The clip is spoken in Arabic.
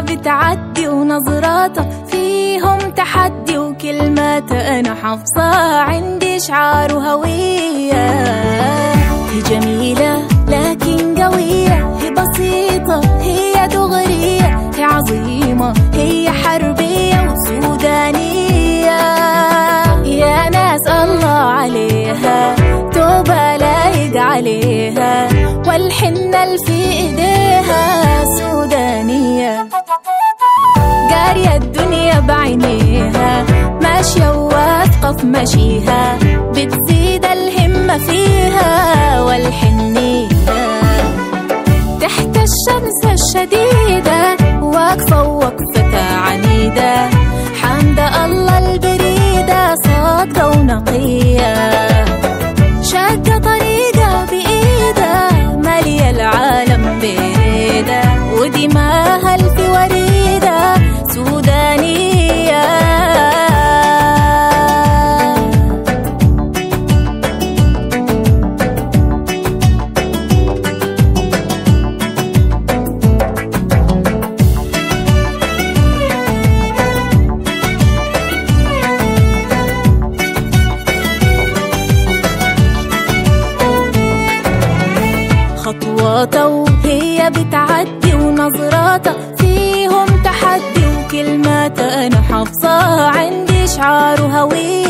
بتعدي ونظراتها فيهم تحدي وكلمات أنا حافظاها عندي شعار وهوية. هي جميلة لكن قوية هي بسيطة هي دغرية هي عظيمة هي حربية وسودانية. يا ناس الله عليها توبة لايق عليها. والحنة اللي في إيديها في مشيها بتزيد الهمة فيها والحنية. تحت الشمس الشديدة واقفة وقفة عنيدة حمد الله البريدة صادقة ونقية خطواتها وهي بتعدي ونظراتها فيهم تحدي وكلمات أنا حافظاها عندي شعار وهوية.